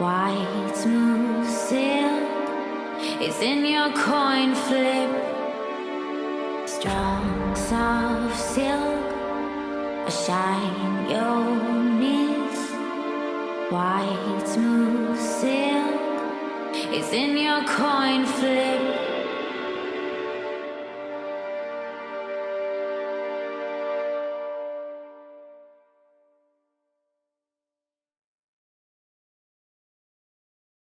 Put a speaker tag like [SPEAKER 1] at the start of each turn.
[SPEAKER 1] White smooth silk is in your coin flip. Strong soft silk, a shine you'll miss. White smooth silk is in your coin flip.